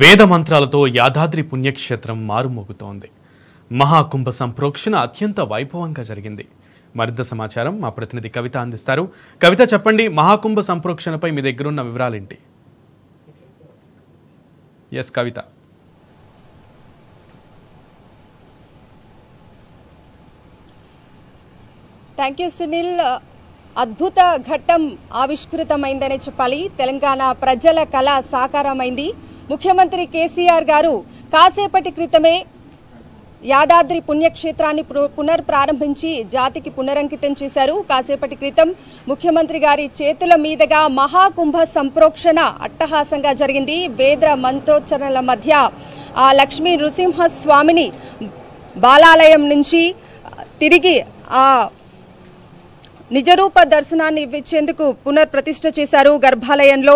వేద మంత్రాలతో యాదాద్రి పుణ్యక్షేత్రం మారుమోగుతోంది. మహాకుంభ సంప్రోక్షణ అత్యంత వైభవంగా జరిగింది. మరింత సమాచారం మా ప్రతినిధి కవిత అందిస్తారు. కవిత చెప్పండి మహాకుంభ సంప్రోక్షణపై మీ దగ్గరున్న వివరాలేంటి? Yes Kavitha. Thank you Sunil అద్భుత ఘట్టం ఆవిష్కృతమైందనే చెప్పాలి. తెలంగాణ ప్రజల కళ సాకారమైంది. ముఖ్యమంత్రి కేసీఆర్ గారు కాసేపటి క్రితమే యాదాద్రి పుణ్యక్షేత్రాన్ని పు- పునర్ప్రారంభించి జాతికి పునరంకితం చేశారు. కాసేపటి క్రితం ముఖ్యమంత్రి గారి చేతుల మీదుగా మహాకుంభ సంప్రోక్షణ అట్టహాసంగా జరిగింది. వేద్ర మంత్రోచ్చరణల మధ్య ఆ లక్ష్మీ నృసింహస్వామిని బాలాలయం నుంచి తిరిగి ఆ నిజరూప దర్శనాన్ని ఇవ్వించేందుకు పునర్ప్రతిష్ఠ చేశారు గర్భాలయంలో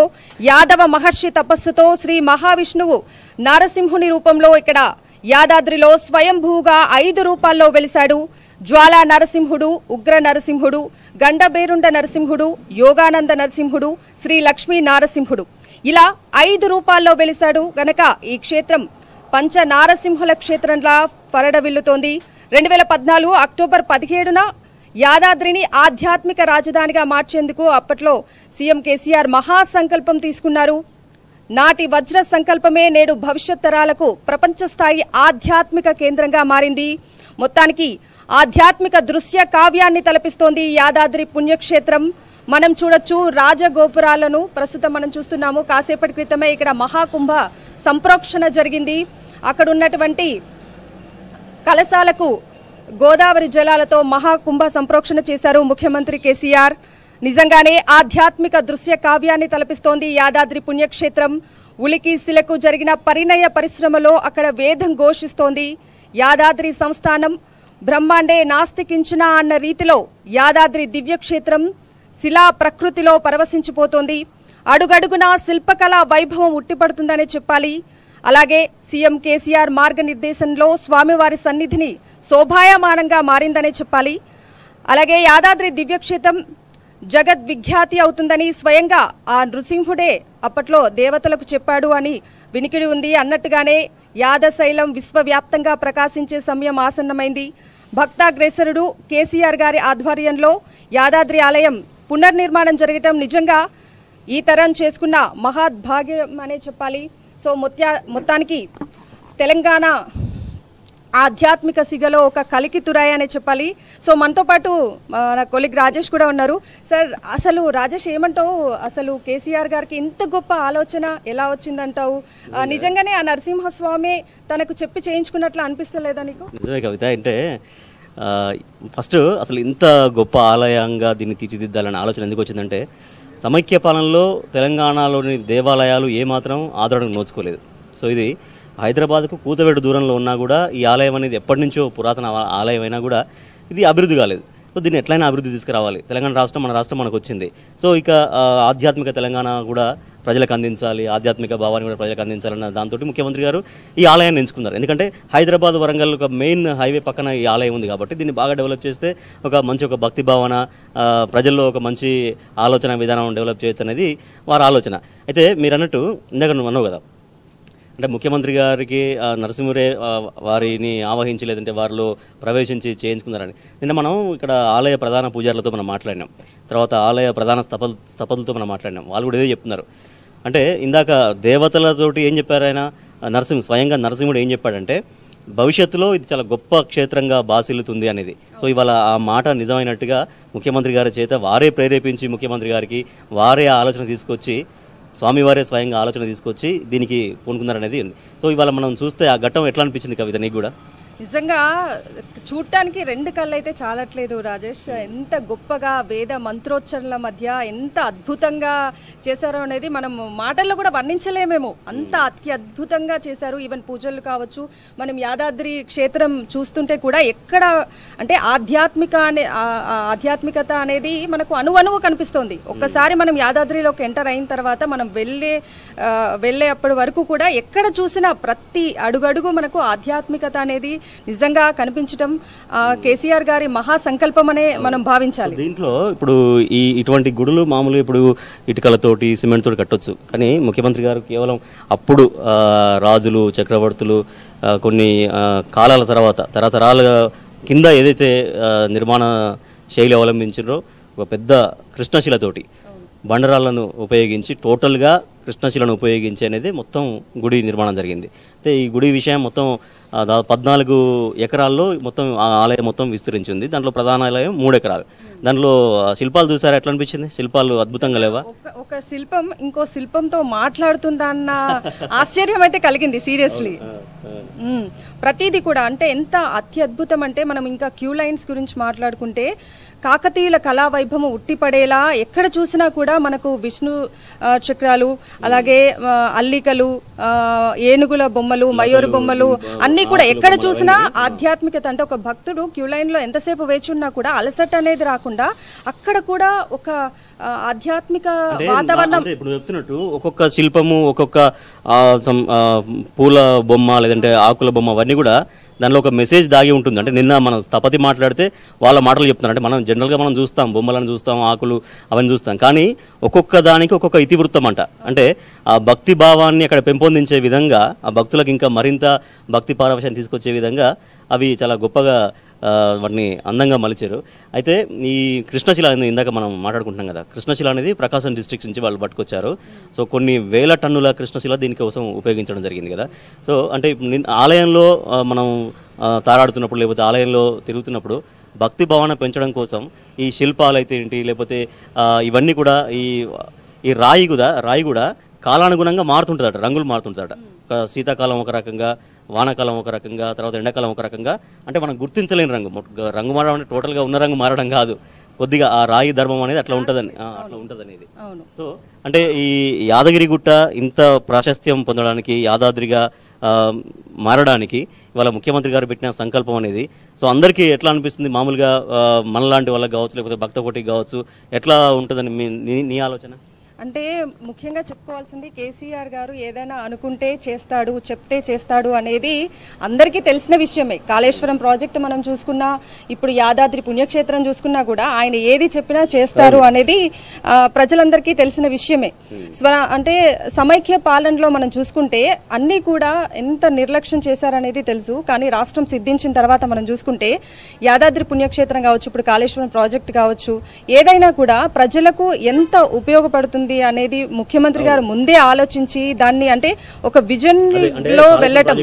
యాదవ మహర్షి తపస్సుతో శ్రీ మహావిష్ణువు నారసింహుని రూపంలో ఇక్కడ యాదాద్రిలో స్వయంభూగా ఐదు రూపాల్లో వెలిశాడు. జ్వాలా నరసింహుడు ఉగ్ర నరసింహుడు గండబేరుండ నరసింహుడు యోగానంద నరసింహుడు శ్రీ లక్ష్మీ నారసింహుడు. ఇలా ఐదు రూపాల్లో వెలిశాడు. గనక ఈ క్షేత్రం పంచ నారసింహుల క్షేత్రంలా ఫరడవిల్లుతోంది. రెండు వేల పద్నాలుగు అక్టోబర్ పదిహేడున యాదాద్రిని ఆధ్యాత్మిక రాజధానిగా మార్చేందుకు అప్పట్లో సీఎం కేసీఆర్ మహాసంకల్పం తీసుకున్నారు. నాటి వజ్ర సంకల్పమే నేడు భవిష్యత్ తరాలకు ప్రపంచస్థాయి ఆధ్యాత్మిక కేంద్రంగా మారింది. మొత్తానికి ఆధ్యాత్మిక దృశ్య కావ్యాన్ని తలపిస్తోంది యాదాద్రి పుణ్యక్షేత్రం. మనం చూడొచ్చు రాజగోపురాలను. ప్రస్తుతం మనం చూస్తున్నాము. కాసేపటి క్రితమే ఇక్కడ మహాకుంభ సంప్రోక్షణ జరిగింది. అక్కడ ఉన్నటువంటి కలశాలకు గోదావరి జలాలతో మహాకుంభ సంప్రోక్షణ చేశారు ముఖ్యమంత్రి కేసీఆర్. నిజంగానే ఆధ్యాత్మిక దృశ్య కావ్యాన్ని తలపిస్తోంది యాదాద్రి పుణ్యక్షేత్రం. ఉలికి శిలకు జరిగిన పరిణయ పరిశ్రమలో అక్కడ వేదం ఘోషిస్తోంది. యాదాద్రి సంస్థానం బ్రహ్మాండే నాస్తికించిన అన్న రీతిలో యాదాద్రి దివ్యక్షేత్రం శిలా ప్రకృతిలో పరవశించిపోతోంది. అడుగడుగునా శిల్పకళ వైభవం ఉట్టిపడుతుందనే చెప్పాలి. అలాగే సీఎం కేసీఆర్ మార్గనిర్దేశంలో స్వామివారి సన్నిధిని శోభాయమానంగా మారిందనే చెప్పాలి. అలాగే యాదాద్రి దివ్యక్షేత్రం జగద్ విఖ్యాతి అవుతుందని స్వయంగా ఆ నృసింహుడే అప్పట్లో దేవతలకు చెప్పాడు అని వినికిడి ఉంది. అన్నట్టుగానే యాదశైలం విశ్వవ్యాప్తంగా ప్రకాశించే సమయం ఆసన్నమైంది. భక్తాగ్రేసరుడు కేసీఆర్ గారి ఆధ్వర్యంలో యాదాద్రి ఆలయం పునర్నిర్మాణం జరగటం నిజంగా ఈ తరం చేసుకున్న మహాద్భాగ్యం అనే చెప్పాలి. సో మొత్తా మొత్తానికి తెలంగాణ ఆధ్యాత్మిక సిగలో ఒక కలికి తురాయి అనే చెప్పాలి. సో మనతో పాటు నా కొలిగ్ రాజేష్ కూడా ఉన్నారు. సార్ అసలు రాజేష్ ఏమంటావు? అసలు కేసీఆర్ గారికి ఇంత గొప్ప ఆలోచన ఎలా వచ్చిందంటావు? నిజంగానే ఆ నరసింహస్వామి తనకు చెప్పి చేయించుకున్నట్లు అనిపిస్తలేదా నీకు? నిజమే కవిత అంటే ఫస్ట్ అసలు ఇంత గొప్ప ఆలయంగా దీన్ని తీర్చిదిద్దాలనే ఆలోచన ఎందుకు వచ్చిందంటే సమైక్య పాలనలో తెలంగాణలోని దేవాలయాలు ఏమాత్రం ఆదరణకు నోచుకోలేదు. సో ఇది హైదరాబాద్కు కూతవేడు దూరంలో ఉన్నా కూడా ఈ ఆలయం అనేది ఎప్పటి నుంచో పురాతన ఆలయం అయినా కూడా ఇది అభివృద్ధి కాలేదు. సో దీన్ని ఎట్లయినా అభివృద్ధి తీసుకురావాలి. తెలంగాణ రాష్ట్రం మన రాష్ట్రం మనకు వచ్చింది. సో ఇక ఆధ్యాత్మిక తెలంగాణ కూడా ప్రజలకు అందించాలి ఆధ్యాత్మిక భావాన్ని కూడా ప్రజలకు అందించాలన్న దాంతో ముఖ్యమంత్రి గారు ఈ ఆలయాన్ని ఎంచుకున్నారు. ఎందుకంటే హైదరాబాద్ వరంగల్ ఒక మెయిన్ హైవే పక్కన ఈ ఆలయం ఉంది కాబట్టి దీన్ని బాగా డెవలప్ చేస్తే ఒక మంచి ఒక భక్తి భావన ప్రజల్లో ఒక మంచి ఆలోచన విధానం డెవలప్ చేయొచ్చు అనేది వారి ఆలోచన. అయితే మీరు అన్నట్టు ఇందాక నువ్వు అన్నావు కదా అంటే ముఖ్యమంత్రి గారికి ఆ, నరసింహురే వారిని ఆవహించి లేదంటే వారిలో ప్రవేశించి చేయించుకున్నారని. నిన్న మనం ఇక్కడ ఆలయ ప్రధాన పూజారులతో మనం మాట్లాడినాం. తర్వాత ఆలయ ప్రధాన స్థపలు స్థపతులతో మనం మాట్లాడినాం. వాళ్ళు కూడా ఏదో చెప్తున్నారు. అంటే ఇందాక దేవతలతోటి ఏం చెప్పారు ఆయన? నరసింహ స్వయంగా నరసింహుడు ఏం చెప్పాడంటే భవిష్యత్తులో ఇది చాలా గొప్ప క్షేత్రంగా బాసిల్లుతుంది అనేది. సో ఇవాళ ఆ మాట నిజమైనట్టుగా ముఖ్యమంత్రి గారి చేత వారే ప్రేరేపించి ముఖ్యమంత్రి గారికి వారే ఆ ఆలోచన తీసుకొచ్చి స్వామివారే స్వయంగా ఆలోచన తీసుకొచ్చి దీనికి పూనుకున్నారనేది సో ఇవాళ మనం చూస్తే ఆ ఘట్టం ఎట్లా అనిపించింది కవిత నీకు కూడా? నిజంగా చూడటానికి రెండు కళ్ళు అయితే చాలట్లేదు రాజేష్. ఎంత గొప్పగా వేద మంత్రోచ్చరణల మధ్య ఎంత అద్భుతంగా చేశారో అనేది మనం మాటల్లో కూడా వర్ణించలేమేమో. అంత అత్యద్భుతంగా చేశారు. ఈవెన్ పూజలు కావచ్చు మనం యాదాద్రి క్షేత్రం చూస్తుంటే కూడా ఎక్కడ అంటే ఆధ్యాత్మిక అనే ఆధ్యాత్మికత అనేది మనకు అణువణువు కనిపిస్తోంది. ఒక్కసారి మనం యాదాద్రిలోకి ఎంటర్ అయిన తర్వాత మనం వెళ్ళే వెళ్ళే అప్పటి వరకు కూడా ఎక్కడ చూసినా ప్రతి అడుగడుగు మనకు ఆధ్యాత్మికత అనేది నిజంగా కనిపించడం కేసీఆర్ గారి మహా సంకల్పమనే మనం భావించాలి. దీంట్లో ఇప్పుడు ఈ ఇటువంటి గుడులు మామూలుగా ఇప్పుడు ఇటుకలతోటి సిమెంట్ తోటి కట్టొచ్చు. కానీ ముఖ్యమంత్రి గారు కేవలం అప్పుడు రాజులు చక్రవర్తులు కొన్ని కాలాల తర్వాత తరతరాలుగా కింద ఏదైతే నిర్మాణ శైలి అవలంబించారో ఒక పెద్ద కృష్ణశిలతోటి బండరాళ్ళను ఉపయోగించి టోటల్గా కృష్ణశిలను ఉపయోగించి అనేది మొత్తం గుడి నిర్మాణం జరిగింది. అయితే ఈ గుడి విషయం మొత్తం పద్నాలుగు ఎకరాల్లో మొత్తం ఆ ఆలయం మొత్తం విస్తరించి ఉంది. దాంట్లో ప్రధాన ఆలయం మూడు ఎకరాలు. దాంట్లో శిల్పాలు చూసారా? ఎట్లా అనిపించింది? శిల్పాలు అద్భుతంగా లేవా? ఒక శిల్పం ఇంకో శిల్పంతో మాట్లాడుతుందన్న ఆశ్చర్యం అయితే కలిగింది సీరియస్లీ. ప్రతిదీ కూడా అంటే ఎంత అత్యద్భుతం అంటే మనం ఇంకా క్యూ లైన్స్ గురించి మాట్లాడుకుంటే కాకతీయుల కళా వైభవం ఉట్టిపడేలా ఎక్కడ చూసినా కూడా మనకు విష్ణు చక్రాలు అలాగే అల్లికలు ఆ, ఏనుగుల బొమ్మలు మయూరు బొమ్మలు అన్నీ కూడా ఎక్కడ చూసినా ఆధ్యాత్మికత అంటే ఒక భక్తుడు క్యూ లైన్లో ఎంతసేపు వేచి ఉన్నా కూడా అలసట అనేది రాకుండా అక్కడ కూడా ఒక ఆధ్యాత్మిక వాతావరణం ఇప్పుడు చెప్తున్నట్టు ఒక్కొక్క శిల్పము ఒక్కొక్క పూల బొమ్మ లేదంటే ఆకుల బొమ్మ అవన్నీ కూడా దానిలో ఒక మెసేజ్ దాగి ఉంటుంది. అంటే నిన్న మనం స్థపతి మాట్లాడితే వాళ్ళ మాటలు చెప్తున్నారు. అంటే మనం జనరల్గా మనం చూస్తాం. బొమ్మలను చూస్తాం ఆకులు అవన్నీ చూస్తాం. కానీ ఒక్కొక్క దానికి ఒక్కొక్క ఇతివృత్తం అంట. అంటే ఆ భక్తి భావాన్ని అక్కడ పెంపొందించే విధంగా ఆ భక్తులకు ఇంకా మరింత భక్తి పారవశాన్ని తీసుకొచ్చే విధంగా అవి చాలా గొప్పగా వాటిని అందంగా మలిచారు. అయితే ఈ కృష్ణశిల అనేది ఇందాక మనం మాట్లాడుకుంటున్నాం కదా కృష్ణశిల అనేది ప్రకాశం డిస్ట్రిక్ట్ నుంచి వాళ్ళు పట్టుకొచ్చారు. సో కొన్ని వేల టన్నుల కృష్ణశిల దీనికోసం ఉపయోగించడం జరిగింది కదా. సో అంటే ఆలయంలో మనం తారాడుతున్నప్పుడు లేకపోతే ఆలయంలో తిరుగుతున్నప్పుడు భక్తి భావన పెంచడం కోసం ఈ శిల్పాలు అయితే ఏంటి లేకపోతే ఇవన్నీ కూడా ఈ ఈ రాయి కూడా రాయి కూడా కాలానుగుణంగా మారుతుంటుందట రంగులు మారుతుంటుందట. శీతాకాలం ఒక రకంగా వానాకాలం ఒక రకంగా తర్వాత ఎండాకాలం ఒక రకంగా అంటే మనం గుర్తించలేని రంగు. రంగు మారడం అంటే టోటల్గా ఉన్న రంగు మారడం కాదు. కొద్దిగా ఆ రాయి ధర్మం అనేది అట్లా ఉంటుందని అట్లా ఉంటుంది అనేది సో అంటే ఈ యాదగిరి గుట్ట ఇంత ప్రాశస్త్యం పొందడానికి యాదాద్రిగా మారడానికి ఇవాళ ముఖ్యమంత్రి గారు పెట్టిన సంకల్పం అనేది. సో అందరికీ ఎట్లా అనిపిస్తుంది? మామూలుగా మనలాంటి వాళ్ళకి కావచ్చు లేకపోతే భక్త కోటికి కావచ్చు ఎట్లా ఉంటుందని మీ నీ ఆలోచన? అంటే ముఖ్యంగా చెప్పుకోవాల్సింది కేసీఆర్ గారు ఏదైనా అనుకుంటే చేస్తాడు చెప్తే చేస్తాడు అనేది అందరికీ తెలిసిన విషయమే. కాళేశ్వరం ప్రాజెక్టు మనం చూసుకున్నా ఇప్పుడు యాదాద్రి పుణ్యక్షేత్రం చూసుకున్నా కూడా ఆయన ఏది చెప్పినా చేస్తారు అనేది ప్రజలందరికీ తెలిసిన విషయమే. స్వ అంటే సమైక్య పాలనలో మనం చూసుకుంటే అన్నీ కూడా ఎంత నిర్లక్ష్యం చేశారనేది తెలుసు. కానీ రాష్ట్రం సిద్ధించిన తర్వాత మనం చూసుకుంటే యాదాద్రి పుణ్యక్షేత్రం కావచ్చు ఇప్పుడు కాళేశ్వరం ప్రాజెక్ట్ కావచ్చు ఏదైనా కూడా ప్రజలకు ఎంత ఉపయోగపడుతుంది అనేది ముఖ్యమంత్రి గారు ముందే ఆలోచించి దాన్ని అంటే ఒక విజన్లో వెళ్ళటం.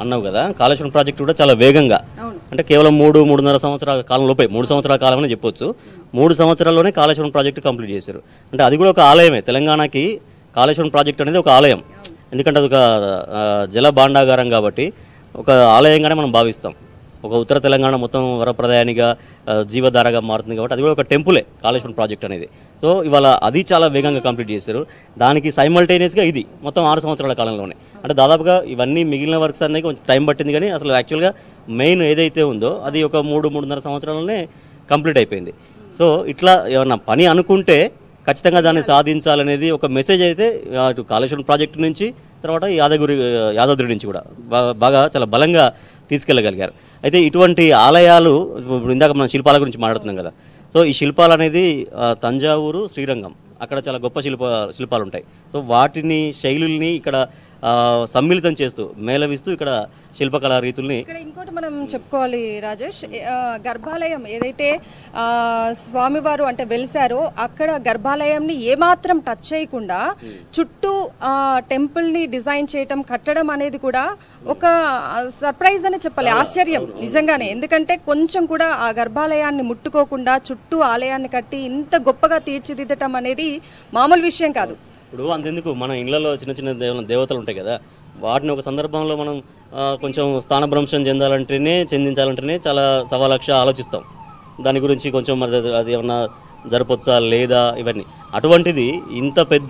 అన్నావు కదా కాళేశ్వరం ప్రాజెక్ట్ కూడా చాలా వేగంగా. అంటే కేవలం మూడు మూడున్నర సంవత్సరాల కాలం లోపే మూడు సంవత్సరాల కాలం అని చెప్పొచ్చు. మూడు సంవత్సరాల్లోనే కాళేశ్వరం ప్రాజెక్ట్ కంప్లీట్ చేశారు. అంటే అది కూడా ఒక ఆలయమే. తెలంగాణకి కాళేశ్వరం ప్రాజెక్ట్ అనేది ఒక ఆలయం. ఎందుకంటే అది ఒక జల భాండాగారం కాబట్టి ఒక ఆలయంగానే మనం భావిస్తాం. ఒక ఉత్తర తెలంగాణ మొత్తం వరప్రదాయానిగా జీవధారగా మారుతుంది కాబట్టి అది కూడా ఒక టెంపులే కాళేశ్వరం ప్రాజెక్ట్ అనేది. సో ఇవాళ అది చాలా వేగంగా కంప్లీట్ చేశారు. దానికి సైమల్టేనియస్గా ఇది మొత్తం ఆరు సంవత్సరాల కాలంలోనే. అంటే దాదాపుగా ఇవన్నీ మిగిలిన వర్క్స్ అన్నీ కొంచెం టైం పట్టింది కానీ అసలు యాక్చువల్గా మెయిన్ ఏదైతే ఉందో అది ఒక మూడు మూడున్నర సంవత్సరాలనే కంప్లీట్ అయిపోయింది. సో ఇట్లా ఏమన్నా పని అనుకుంటే ఖచ్చితంగా దాన్ని సాధించాలనేది ఒక మెసేజ్ అయితే అటు కాళేశ్వరం ప్రాజెక్టు నుంచి తర్వాత యాదగిరి యాదాద్రి నుంచి కూడా బాగా చాలా బలంగా తీసుకెళ్ళగలిగారు. అయితే ఇటువంటి ఆలయాలు ఇప్పుడు ఇందాక మనం శిల్పాల గురించి మాట్లాడుతున్నాం కదా. సో ఈ శిల్పాలు అనేది తంజావూరు శ్రీరంగం. అక్కడ చాలా గొప్ప శిల్ప శిల్పాలు ఉంటాయి సో వాటిని శైలుల్ని ఇక్కడ సమ్మిళితం చేస్తూ మేళవిస్తూ ఇక్కడ శిల్పకళా రీతుల్ని ఇక్కడ ఇంకోటి మనం చెప్పుకోవాలి రాజేష్. గర్భాలయం ఏదైతే స్వామివారు అంటే వెలిసారో అక్కడ గర్భాలయంని ఏమాత్రం టచ్ చేయకుండా చుట్టూ ఆ, టెంపుల్ని డిజైన్ చేయటం కట్టడం అనేది కూడా ఒక సర్ప్రైజ్ అని చెప్పాలి. ఆశ్చర్యం నిజంగానే. ఎందుకంటే కొంచెం కూడా ఆ గర్భాలయాన్ని ముట్టుకోకుండా చుట్టూ ఆలయాన్ని కట్టి ఇంత గొప్పగా తీర్చిదిద్దటం అనేది మామూలు విషయం కాదు. ఇప్పుడు అంతెందుకు? మన ఇళ్ళలో చిన్న చిన్న దేవ దేవతలు ఉంటాయి కదా. వాటిని ఒక సందర్భంలో మనం కొంచెం స్థానభ్రంశం చెందాలంటేనే చెందించాలంటేనే చాలా సవాలక్ష ఆలోచిస్తాం. దాని గురించి కొంచెం మరి అది- అది ఏమన్నా జరపొచ్చా లేదా ఇవన్నీ. అటువంటిది ఇంత పెద్ద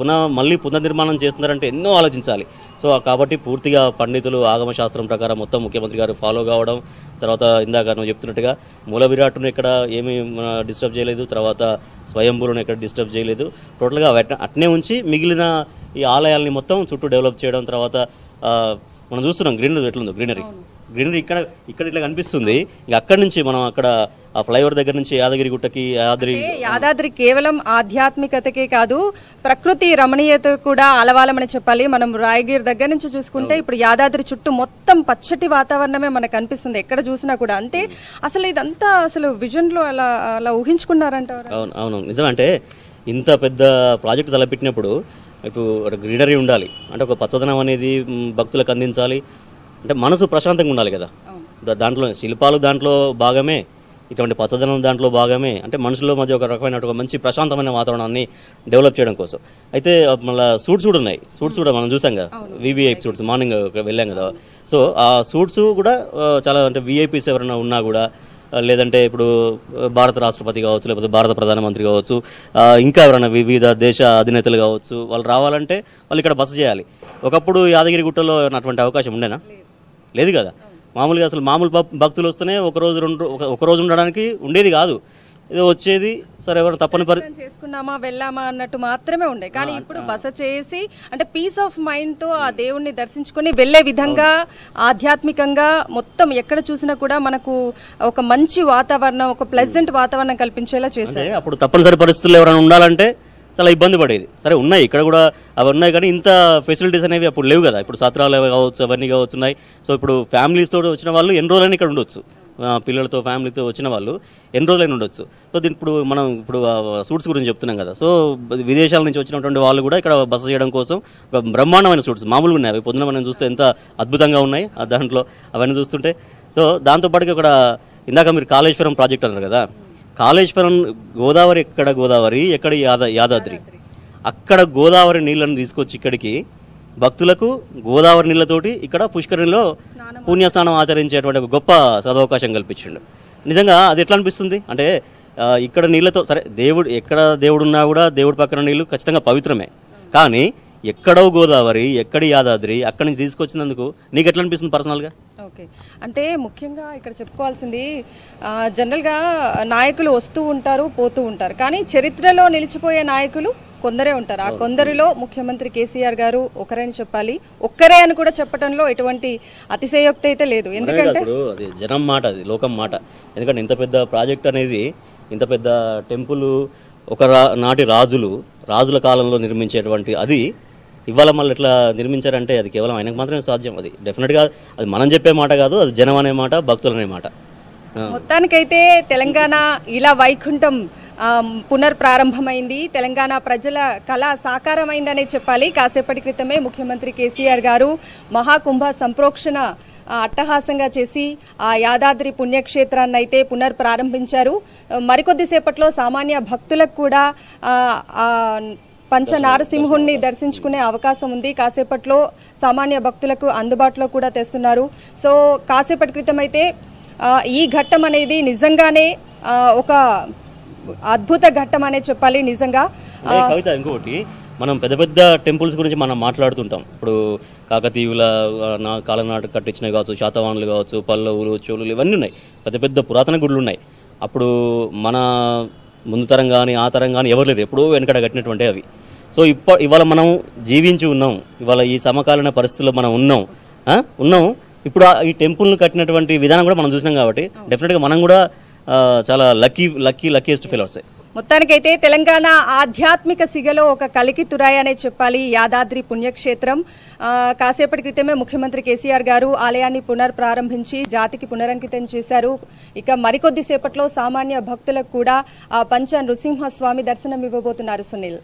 పునః మళ్ళీ పునర్నిర్మాణం చేస్తున్నారంటే ఎన్నో ఆలోచించాలి. సో కాబట్టి పూర్తిగా పండితులు ఆగమ శాస్త్రం ప్రకారం మొత్తం ముఖ్యమంత్రి గారు ఫాలో కావడం తర్వాత ఇందాక నువ్వు చెప్తున్నట్టుగా మూల విరాట్ను ఇక్కడ ఏమీ డిస్టర్బ్ చేయలేదు తర్వాత స్వయంభూలను ఎక్కడ డిస్టర్బ్ చేయలేదు. టోటల్గా అట్నే- ఉంచి మిగిలిన ఈ ఆలయాల్ని మొత్తం చుట్టూ డెవలప్ చేయడం తర్వాత మనం చూస్తున్నాం గ్రీనరీ ఎట్లుందో గ్రీనరీ గ్రీనరీ ఇక్కడ ఇక్కడ ఇట్లా కనిపిస్తుంది. ఇక అక్కడి నుంచి మనం అక్కడ ఆ ఫ్లైఓవర్ దగ్గర నుంచి యాదగిరి గుట్టకి యాదగిరి యాదాద్రి కేవలం ఆధ్యాత్మికతకే కాదు ప్రకృతి రమణీయత కూడా అలవాలమని చెప్పాలి. మనం రాయగిరి దగ్గర నుంచి చూసుకుంటే ఇప్పుడు యాదాద్రి చుట్టూ మొత్తం పచ్చటి వాతావరణమే మనకు కనిపిస్తుంది. ఎక్కడ చూసినా కూడా అంతే. అసలు ఇదంతా అసలు విజన్లో అలా అలా ఊహించుకున్నారంటారు అవును అవును. నిజం అంటే ఇంత పెద్ద ప్రాజెక్ట్ తలపెట్టినప్పుడు ఇప్పుడు గ్రీనరీ ఉండాలి. అంటే ఒక పచ్చదనం అనేది భక్తులకు అందించాలి. అంటే మనసు ప్రశాంతంగా ఉండాలి కదా. దాంట్లో శిల్పాలు దాంట్లో భాగమే ఇటువంటి పచ్చదనం దాంట్లో భాగమే అంటే మనుషుల మధ్య ఒక రకమైన ఒక మంచి ప్రశాంతమైన వాతావరణాన్ని డెవలప్ చేయడం కోసం. అయితే మళ్ళీ సూట్స్ కూడా ఉన్నాయి. సూట్స్ కూడా మనం చూసాం కదా. వివిఐపి సూట్స్ మార్నింగ్ వెళ్ళాం కదా. సో ఆ సూట్స్ కూడా చాలా అంటే విఐపీస్ ఎవరైనా ఉన్నా కూడా లేదంటే ఇప్పుడు భారత రాష్ట్రపతి కావచ్చు లేకపోతే భారత ప్రధానమంత్రి కావచ్చు ఇంకా ఎవరైనా వివిధ దేశ అధినేతలు కావచ్చు వాళ్ళు రావాలంటే వాళ్ళు ఇక్కడ బస చేయాలి. ఒకప్పుడు యాదగిరి గుట్టలో అటువంటి అవకాశం ఉండేనా? లేదు కదా. మామూలుగా అసలు మామూలు భక్- భక్తులు వస్తేనే ఒక రోజు రెండు ఒక- రోజు ఉండడానికి ఉండేది కాదు. ఏదో వచ్చేది సరే ఎవరు తప్పని చేసుకున్నామా వెళ్ళామా అన్నట్టు మాత్రమే ఉండే. కానీ ఇప్పుడు బస చేసి అంటే పీస్ ఆఫ్ మైండ్తో ఆ దేవుణ్ణి దర్శించుకొని వెళ్ళే విధంగా ఆధ్యాత్మికంగా మొత్తం ఎక్కడ చూసినా కూడా మనకు ఒక మంచి వాతావరణం ఒక ప్లెజెంట్ వాతావరణం కల్పించేలా చేశారు. అప్పుడు తప్పనిసరి పరిస్థితుల్లో ఎవరైనా ఉండాలంటే చాలా ఇబ్బంది పడేది. సరే ఉన్నాయి. ఇక్కడ కూడా అవి ఉన్నాయి కానీ ఇంత ఫెసిలిటీస్ అనేవి అప్పుడు లేవు కదా. ఇప్పుడు సత్రాలు కావచ్చు అవన్నీ కావచ్చు ఉన్నాయి. సో ఇప్పుడు ఫ్యామిలీస్తో వచ్చిన వాళ్ళు ఎన్ని రోజులైనా ఇక్కడ ఉండొచ్చు. పిల్లలతో ఫ్యామిలీతో వచ్చిన వాళ్ళు ఎన్ని రోజులైనా ఉండొచ్చు. సో దీని ఇప్పుడు మనం ఇప్పుడు సూట్స్ గురించి చెప్తున్నాం కదా. సో విదేశాల నుంచి వచ్చినటువంటి వాళ్ళు కూడా ఇక్కడ బస చేయడం కోసం ఒక బ్రహ్మాండమైన సూట్స్ మామూలుగా ఉన్నాయి. అవి పొద్దున మనం చూస్తే ఎంత అద్భుతంగా ఉన్నాయి. దాంట్లో అవన్నీ చూస్తుంటే. సో దాంతోపాటుగా ఇక్కడ ఇందాక మీరు కాళేశ్వరం ప్రాజెక్ట్ అన్నారు కదా. కాళేశ్వరం గోదావరి ఎక్కడ గోదావరి ఎక్కడ యాద యాదాద్రి? అక్కడ గోదావరి నీళ్ళని తీసుకొచ్చి ఇక్కడికి భక్తులకు గోదావరి నీళ్ళతోటి ఇక్కడ పుష్కరిణిలో పుణ్యస్నానం ఆచరించేటువంటి ఒక గొప్ప సదవకాశం కల్పించిండు. నిజంగా అది ఎట్లా అనిపిస్తుంది? అంటే ఇక్కడ నీళ్ళతో సరే దేవుడు ఎక్కడ దేవుడు ఉన్నా కూడా దేవుడి పక్కన నీళ్ళు ఖచ్చితంగా పవిత్రమే. కానీ ఎక్కడో గోదావరి ఎక్కడి యాదాద్రి అక్కడి నుంచి తీసుకొచ్చినందుకు నీకు ఎట్లా అనిపిస్తుంది పర్సనల్గా ఓకే. అంటే ముఖ్యంగా ఇక్కడ చెప్పుకోవాల్సింది ఆ, జనరల్గా నాయకులు వస్తూ ఉంటారు పోతూ ఉంటారు. కానీ చరిత్రలో నిలిచిపోయే నాయకులు కొందరే ఉంటారు. ఆ కొందరిలో ముఖ్యమంత్రి కేసీఆర్ గారు ఒకరని చెప్పాలి. ఒక్కరే అని కూడా చెప్పడంలో ఎటువంటి అతిశయోక్తి అయితే లేదు. ఎందుకంటే అది జనం మాట అది లోకం మాట. ఎందుకంటే ఇంత పెద్ద ప్రాజెక్ట్ అనేది ఇంత పెద్ద టెంపుల్ ఒక నాటి రాజులు రాజుల కాలంలో నిర్మించేటువంటి అది ఇవాళ మళ్ళీ ఇట్లా నిర్మించారంటే అది కేవలం ఆయనకు మాత్రమే సాధ్యం. అది డెఫినెట్గా అది మనం చెప్పే మాట కాదు అది జనం అనే మాట భక్తులు అనే మాట. మొత్తానికైతే తెలంగాణ ఇలా వైకుంఠం పునర్ప్రారంభమైంది. తెలంగాణ ప్రజల కళ సాకారమైందనే చెప్పాలి. కాసేపటి క్రితమే ముఖ్యమంత్రి కేసీఆర్ గారు మహాకుంభ సంప్రోక్షణ అట్టహాసంగా చేసి ఆ యాదాద్రి పుణ్యక్షేత్రాన్ని అయితే పునర్ప్రారంభించారు. మరికొద్దిసేపట్లో సామాన్య భక్తులకు కూడా పంచ నారసింహుణ్ణి దర్శించుకునే అవకాశం ఉంది. కాసేపట్లో సామాన్య భక్తులకు అందుబాటులో కూడా తెస్తున్నారు. సో కాసేపటి క్రితం అయితే ఈ ఘట్టం అనేది నిజంగానే ఒక అద్భుత ఘట్టం అనే చెప్పాలి నిజంగా. కవిత ఇంకొకటి మనం పెద్ద పెద్ద టెంపుల్స్ గురించి మనం మాట్లాడుతుంటాం. ఇప్పుడు కాకతీయుల నా కాలనాడు కట్టించినవి కావచ్చు శాతవాహనులు కావచ్చు పల్లవులు చోళులు ఇవన్నీ ఉన్నాయి. పెద్ద పెద్ద పురాతన గుడులు ఉన్నాయి. అప్పుడు మన ముందు తరం కానీ ఆ తరం కానీ ఎవరు లేరు. ఎప్పుడో వెనకడ కట్టినటువంటి అవి. సో ఇప్ప ఇవాళ మనం జీవించి ఉన్నాం. ఇవాళ ఈ సమకాలీన పరిస్థితుల్లో మనం ఉన్నాం? ఉన్నాం. ఇప్పుడు ఈ టెంపుల్ను కట్టినటువంటి విధానం కూడా మనం చూసినాం కాబట్టి డెఫినెట్గా మనం కూడా చాలా లక్కీ లక్కీ లక్కీయెస్ట్ ఫీల్ వస్తాయి మొత్తానికైతే తెలంగాణ ఆధ్యాత్మిక సిగలో ఒక కలికి తురాయి అనే చెప్పాలి. యాదాద్రి పుణ్యక్షేత్రం. కాసేపటి క్రితమే ముఖ్యమంత్రి కేసీఆర్ గారు ఆలయాన్ని పునర్ప్రారంభించి జాతికి పునరంకితం చేశారు. ఇక మరికొద్ది సేపట్లో సామాన్య భక్తులకు కూడా ఆ పంచ నృసింహ స్వామి దర్శనం ఇవ్వబోతున్నారు సునీల్.